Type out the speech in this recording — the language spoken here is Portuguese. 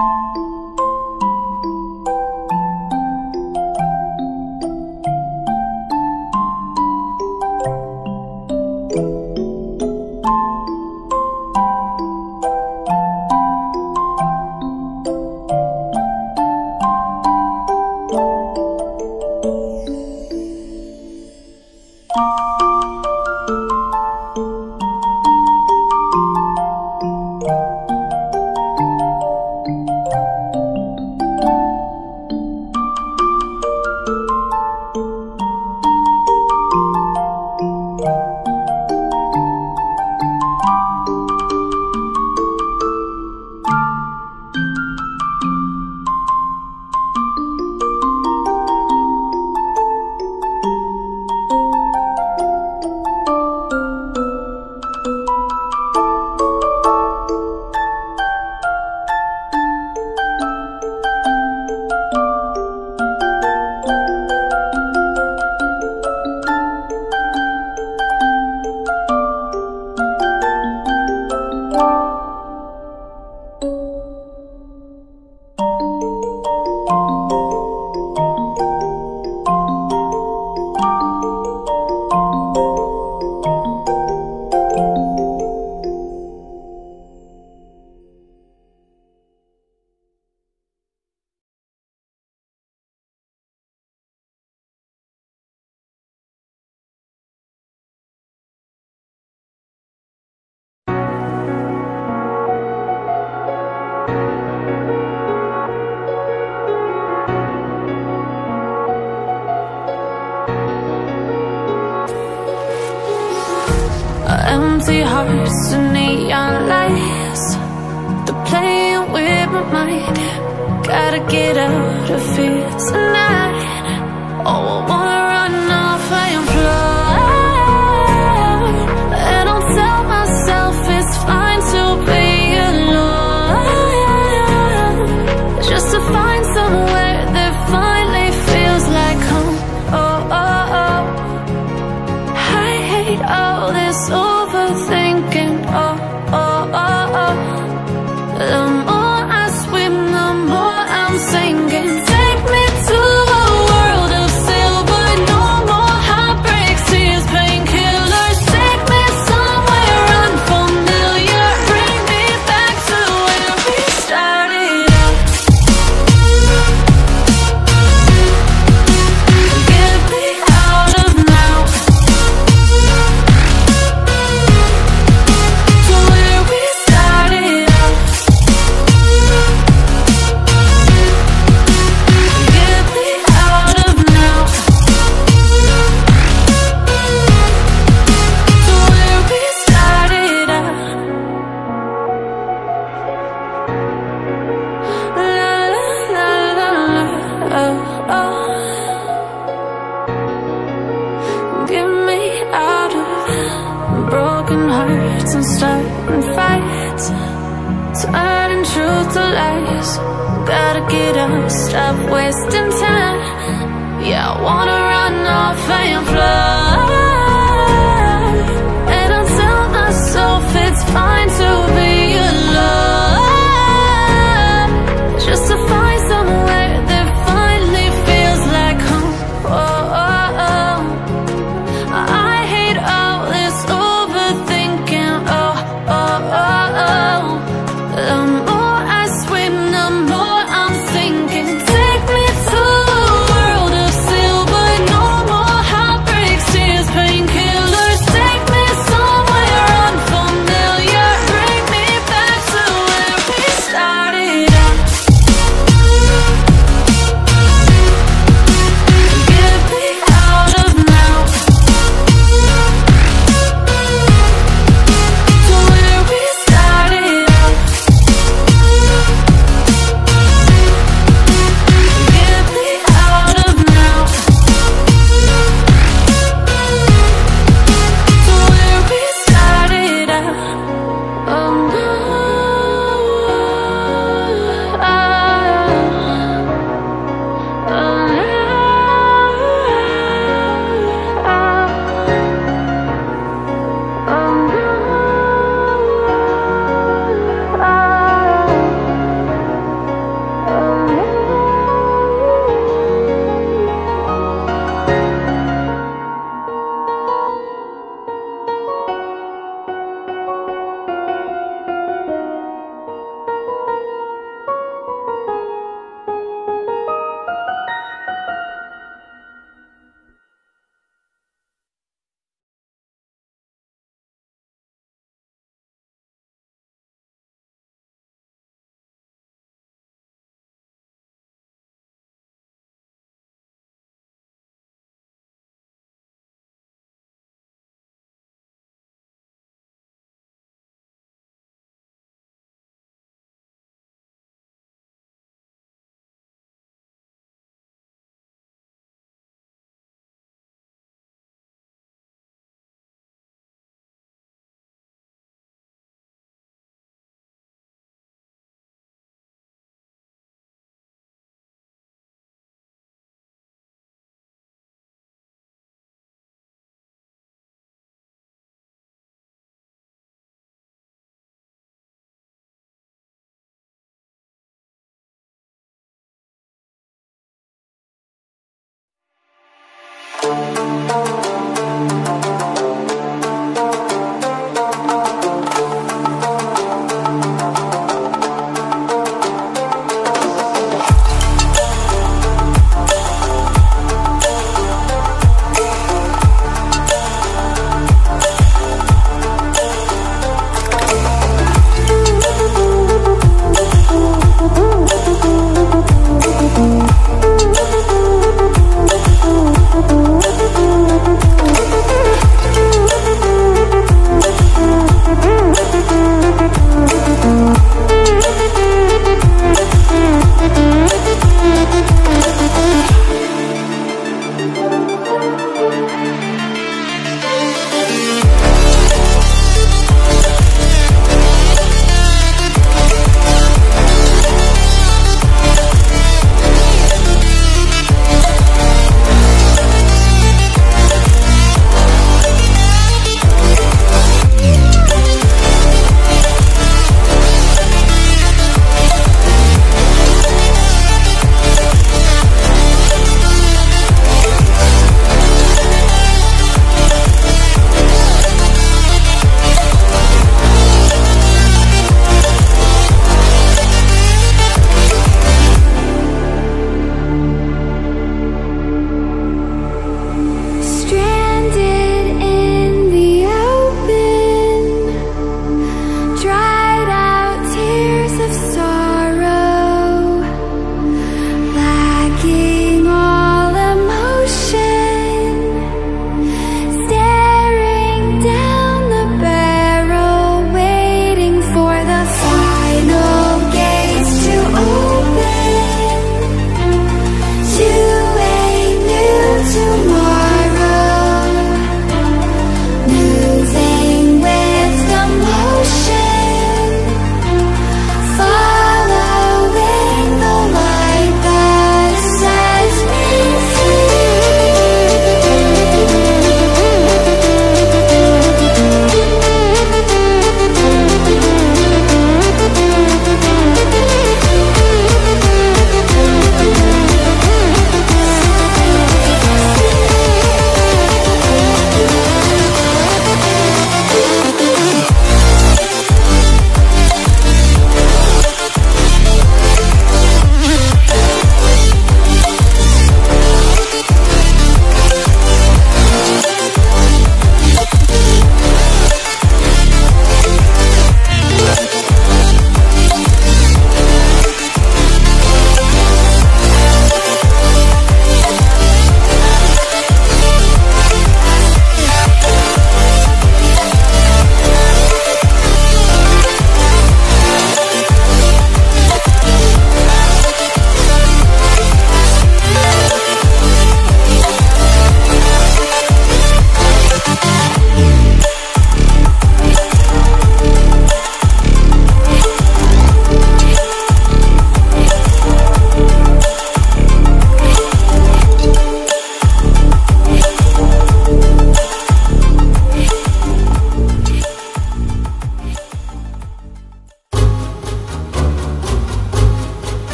Música